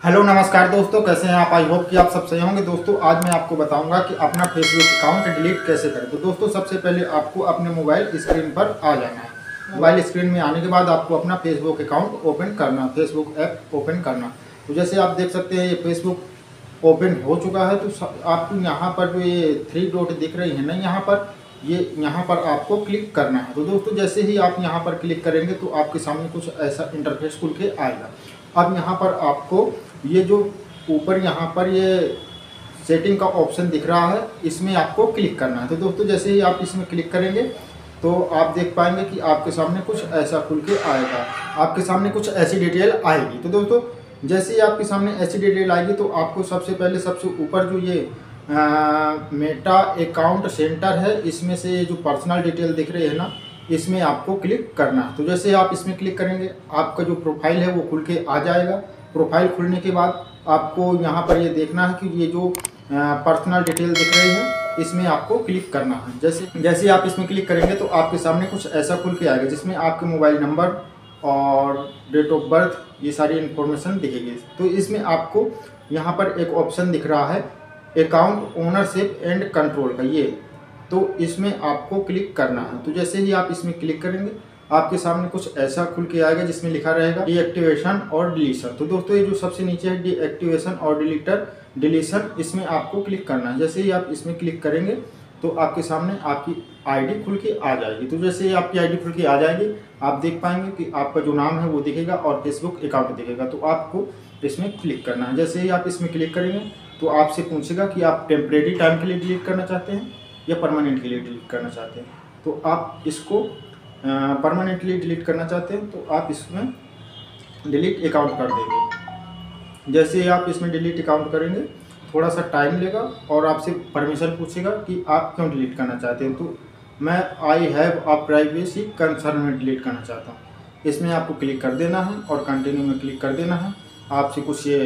Hello, नमस्कार दोस्तों, कैसे हैं आप? आई होप कि आप सब सही होंगे। दोस्तों, आज मैं आपको बताऊँगा कि अपना फेसबुक अकाउंट डिलीट कैसे करें। तो दोस्तों, सबसे पहले आपको अपने मोबाइल स्क्रीन पर आ जाना है। मोबाइल स्क्रीन में आने के बाद आपको अपना फेसबुक अकाउंट ओपन करना फेसबुक ऐप ओपन करना। तो जैसे आप देख सकते हैं, ये फेसबुक ओपन हो चुका है। तो आपको यहाँ पर जो ये थ्री डॉट दिख रही है ना, यहाँ पर, ये यहाँ पर आपको क्लिक करना है। तो दोस्तों, जैसे ही आप यहाँ पर क्लिक करेंगे तो आपके सामने कुछ ऐसा इंटरफेस खुल के आएगा। अब यहाँ पर आपको ये जो ऊपर यहाँ पर ये सेटिंग का ऑप्शन दिख रहा है इसमें आपको क्लिक करना है। तो दोस्तों जैसे ही आप इसमें क्लिक करेंगे तो आप देख पाएँगे कि आपके सामने कुछ ऐसा खुल के आएगा। आपके सामने कुछ ऐसी डिटेल आएगी। तो दोस्तों जैसे ही आपके सामने ऐसी डिटेल आएगी तो आपको सबसे पहले सबसे ऊपर जो ये आ, मेटा अकाउंट सेंटर है इसमें से ये जो पर्सनल डिटेल दिख रही है ना इसमें आपको क्लिक करना है। तो जैसे आप इसमें क्लिक करेंगे, आपका जो प्रोफ़ाइल है वो खुल के आ जाएगा। प्रोफ़ाइल खुलने के बाद आपको यहाँ पर ये देखना है कि ये जो पर्सनल डिटेल दिख रही है, इसमें आपको क्लिक करना है। जैसे जैसे आप इसमें क्लिक करेंगे तो आपके सामने कुछ ऐसा खुल के आएगा, जिसमें आपके मोबाइल नंबर और डेट ऑफ़ बर्थ ये सारी इन्फॉर्मेशन दिखेगी। तो इसमें आपको यहाँ पर एक ऑप्शन दिख रहा है अकाउंट ओनरशिप एंड कंट्रोल का। ये तो इसमें आपको क्लिक करना है। तो जैसे ही आप इसमें क्लिक करेंगे, आपके सामने कुछ ऐसा खुल के आएगा जिसमें लिखा रहेगा डीएक्टिवेशन और डिलीशन। तो दोस्तों, ये जो सबसे नीचे है डीएक्टिवेशन और डिलीटर, डिलीशन, इसमें आपको क्लिक करना है। जैसे ही आप इसमें क्लिक करेंगे तो आपके सामने आपकी आईडी खुल के आ जाएगी। तो जैसे ही आपकी आईडी खुल के आ जाएगी, आप देख पाएँगे कि आपका जो नाम है वो दिखेगा और फेसबुक अकाउंट दिखेगा। तो आपको इसमें क्लिक करना है। जैसे ही आप इसमें क्लिक करेंगे तो आपसे पूछेगा कि आप टेम्परेरी टाइम के लिए डिलीट करना चाहते हैं। या परमानेंट के लिए डिलीट करना चाहते हैं। तो आप इसको परमानेंटली डिलीट करना चाहते हैं तो आप इसमें डिलीट अकाउंट कर देंगे। जैसे आप इसमें डिलीट अकाउंट करेंगे, थोड़ा सा टाइम लेगा और आपसे परमिशन पूछेगा कि आप क्यों डिलीट करना चाहते हैं। तो मैं I have a privacy concern में डिलीट करना चाहता हूँ। इसमें आपको क्लिक कर देना है और कंटिन्यू में क्लिक कर देना है। आपसे कुछ ये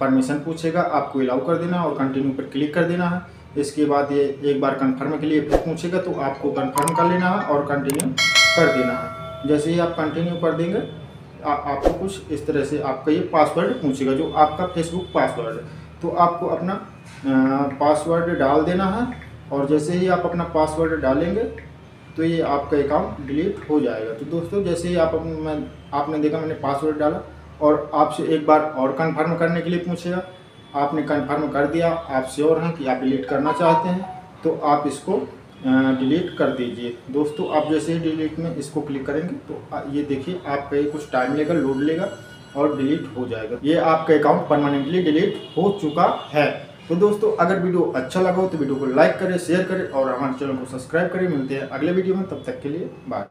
परमिशन पूछेगा, आपको अलाउ कर देना है और कंटिन्यू पर क्लिक कर देना है। इसके बाद ये एक बार कन्फर्म के लिए पूछेगा तो आपको कन्फर्म कर लेना है और कंटिन्यू कर देना है। जैसे ही आप कंटिन्यू कर देंगे आ, आपको कुछ इस तरह से आपका ये पासवर्ड पूछेगा जो आपका फेसबुक पासवर्ड है। तो आपको अपना पासवर्ड डाल देना है और जैसे ही आप अपना पासवर्ड डालेंगे तो ये आपका अकाउंट डिलीट हो जाएगा। तो दोस्तों जैसे ही आप मैं आपने देखा मैंने पासवर्ड डाला और आपसे एक बार और कन्फर्म करने के लिए पूछेगा आपने कंफर्म कर दिया, आप श्योर हैं कि आप डिलीट करना चाहते हैं तो आप इसको डिलीट कर दीजिए। दोस्तों, आप जैसे ही डिलीट में इसको क्लिक करेंगे तो ये देखिए, आपका ये कुछ टाइम लेगा लोड लेगा और डिलीट हो जाएगा। ये आपका अकाउंट परमानेंटली डिलीट हो चुका है। तो दोस्तों, अगर वीडियो अच्छा लगा हो तो वीडियो को लाइक करें शेयर करें और हमारे चैनल को सब्सक्राइब करें। मिलते हैं अगले वीडियो में, तब तक के लिए बाय